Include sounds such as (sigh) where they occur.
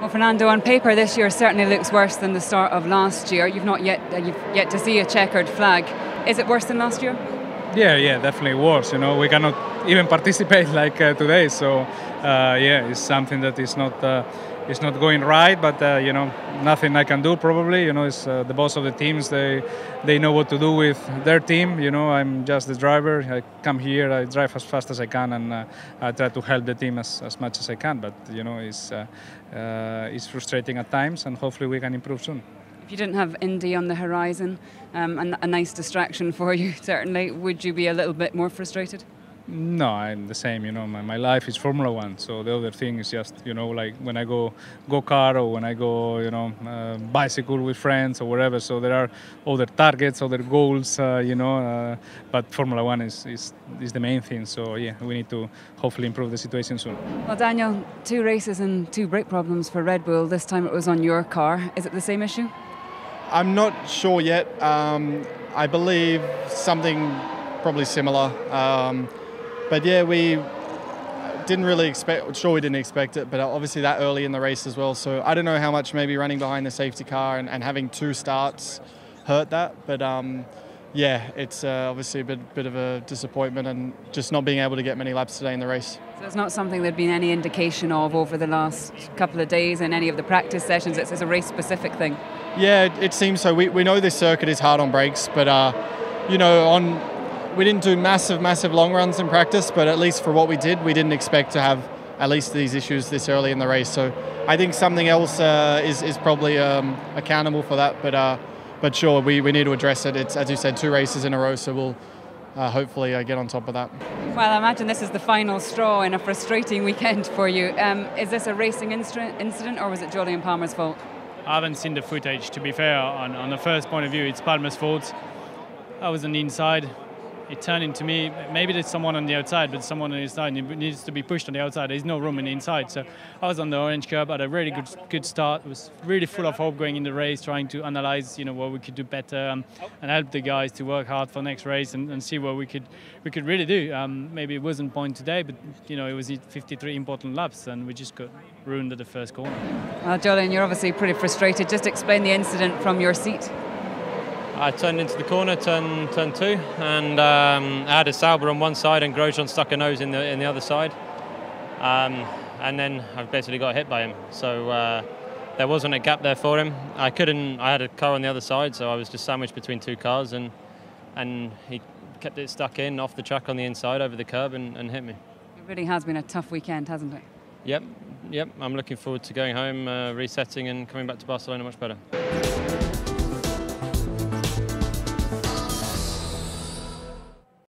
Well, Fernando, on paper, this year certainly looks worse than the start of last year. You've not yet uh, you've yet to see a checkered flag. Is it worse than last year? Yeah, yeah, definitely worse. You know, we cannot even (laughs) participate like uh, today. So, uh, yeah, it's something that is not uh, is not going right. But uh, you know, nothing I can do. Probably, you know, it's uh, the boss of the teams. They they know what to do with their team. You know, I'm just the driver. I come here, I drive as fast as I can, and uh, I try to help the team as, as much as I can. But you know, it's it's frustrating at times, and hopefully we can improve soon. If you didn't have Indy on the horizon, um, and a nice distraction (laughs) for you, certainly, would you be a little bit more frustrated? No, I'm the same. You know, my, my life is Formula One. So the other thing is just you know like when I go go car or when I go you know uh, bicycle with friends or whatever. So there are other targets, other goals. Uh, you know, uh, but Formula One is, is is the main thing. So yeah, we need to hopefully improve the situation soon. Well, Daniel, two races and two brake problems for Red Bull. This time it was on your car. Is it the same issue? I'm not sure yet. Um, I believe something probably similar. Um, but yeah, we didn't really expect, sure we didn't expect it, but obviously that early in the race as well. So I don't know how much maybe running behind the safety car and, and having two starts hurt that. But um, yeah, it's uh, obviously a bit, bit of a disappointment and just not being able to get many laps today in the race. So it's not something there'd been any indication of over the last couple of days in any of the practice sessions. It's, it's a race specific thing. Yeah, it, it, seems so. We, we know this circuit is hard on brakes, but uh, you know, on we didn't do massive, massive long runs in practice, but at least for what we did, we didn't expect to have at least these issues this early in the race. So I think something else uh, is, is probably um, accountable for that. But uh, but sure, we, we need to address it. It's as you said, two races in a row, so we'll uh, hopefully uh, get on top of that. Well, I imagine this is the final straw in a frustrating weekend (laughs) for you. Um, is this a racing incident, or was it Jolyon Palmer's fault? I haven't seen the footage. To be fair, on, on the first point of view, it's Palmer's fault. I was on the inside it turned into me. Maybe there's someone on the outside, but someone on the inside needs to be pushed on the outside. There's no room in the inside. So I was on the orange curb, had a really good good start. It was really full of hope going in the race, trying to analyze, you know, what we could do better um, and help the guys to work hard for next race and, and see what we could we could really do. Um, maybe it wasn't point today, but you know, it was 53 important laps, and we just got ruined at the first corner. Well, Jolyon, you're obviously pretty frustrated. Just explain the incident from your seat. I turned into the corner, turn turn two, and um, I had a Sauber on one side and Grosjean stuck a nose in the in the other side, um, and then I basically got hit by him. So uh, there wasn't a gap there for him. I couldn't. I had a car on the other side, so I was just sandwiched between two cars, and and he kept it stuck in off the track on the inside over the curb and, and hit me. It really has been a tough weekend, hasn't it? Yep, yep. I'm looking forward to going home, uh, resetting, and coming back to Barcelona much better.